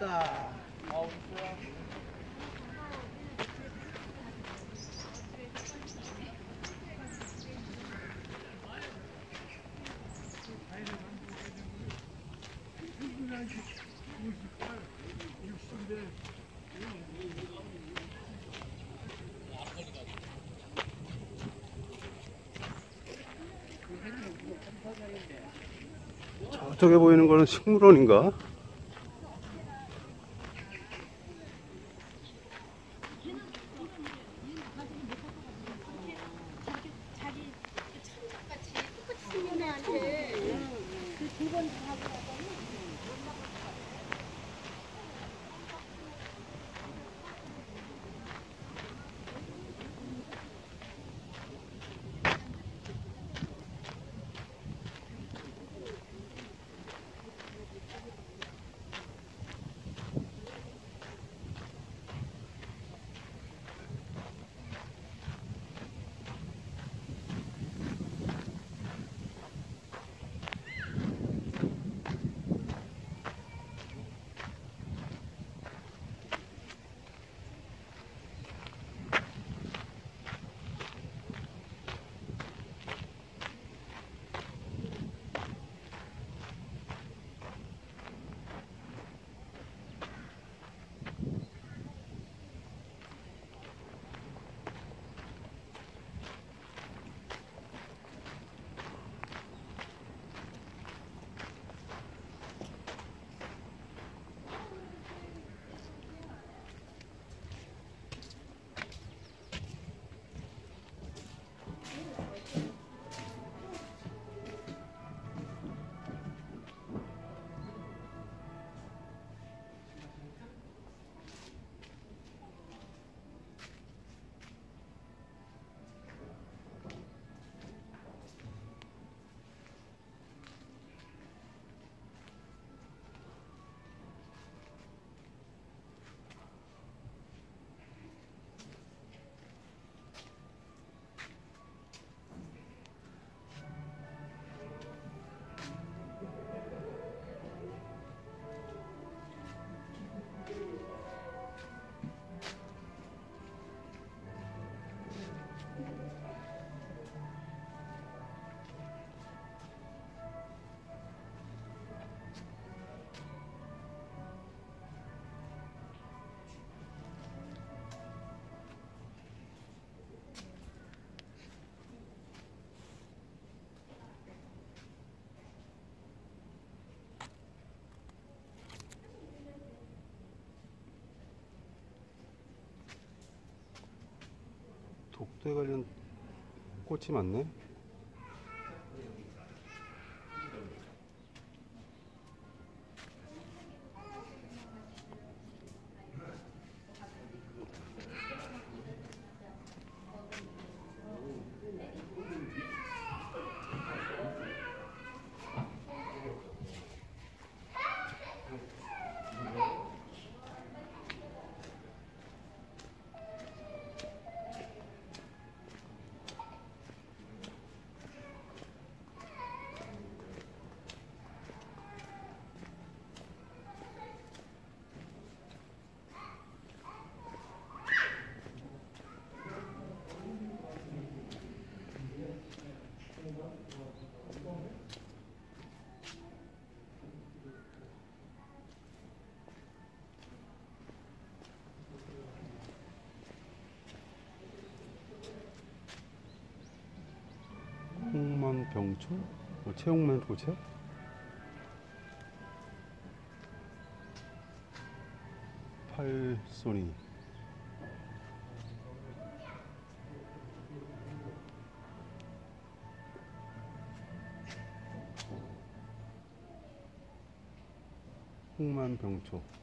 왔다. 저쪽에 보이는 거는 식물원인가? 독대 관련 꽃이 많네. 홍만 병초? 뭐 채용만 도체? 팔소니 홍만병초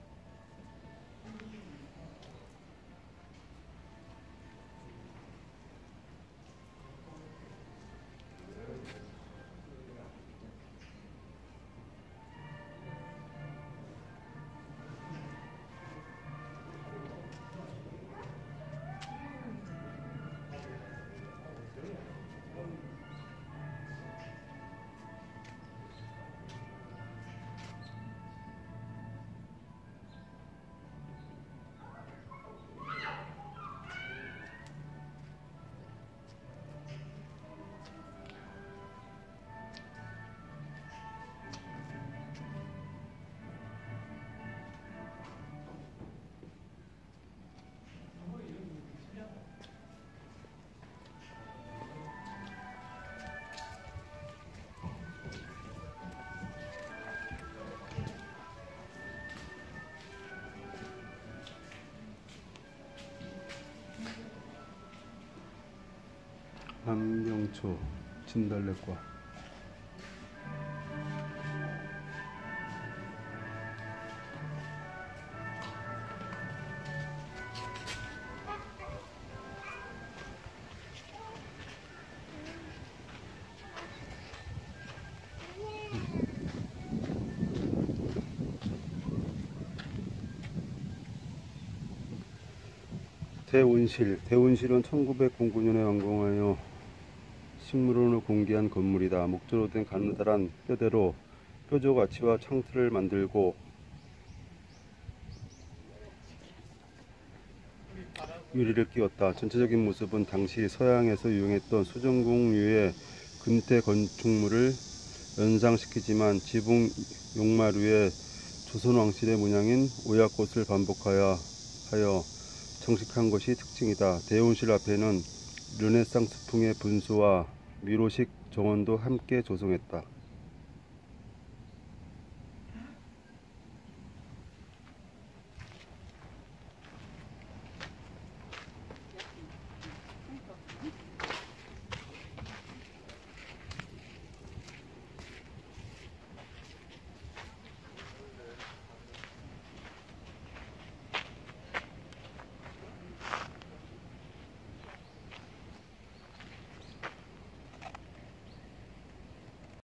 양초, 진달래과. 대운실. 대운실은 1909년에 완공하여 식물원을 공개한 건물이다. 목조로 된 가느다란 뼈대로 뾰족 아치와 창틀을 만들고 유리를 끼웠다. 전체적인 모습은 당시 서양에서 유행했던 수정궁류의 근대 건축물을 연상시키지만 지붕 용마루에 조선 왕실의 문양인 오약꽃을 반복하여 하여 정식한 것이 특징이다. 대원실 앞에는 르네상스풍의 분수와 미로식 정원도 함께 조성했다.